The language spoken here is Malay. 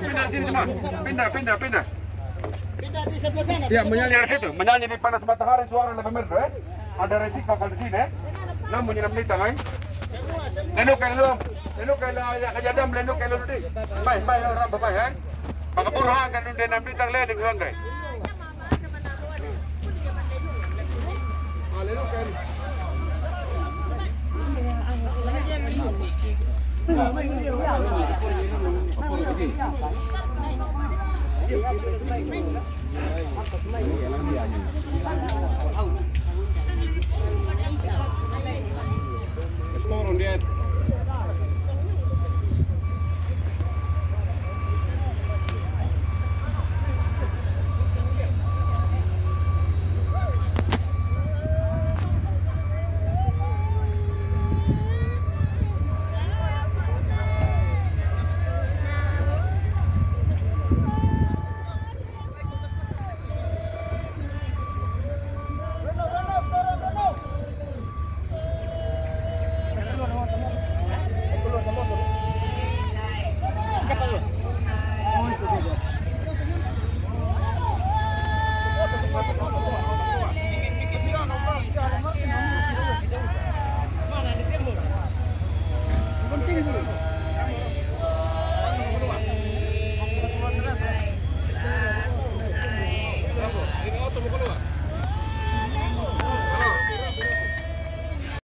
Pindah sini semua. Pindah, pindah, pindah. Ya, menyanyi di situ. Menyanyi di panas matahari suara lebih merdu, eh. Ada resiko kalau di sini, eh. Nah, menyiram di tangan. Lenuk kayo lo. Lenuk kayo lo. Kajadam, lenuk kayo lo di. Baik, baik, orang bapak, eh. Pagkapuluhan, ganun din ang bitang lening, huwag kayo. Ah, Thank you.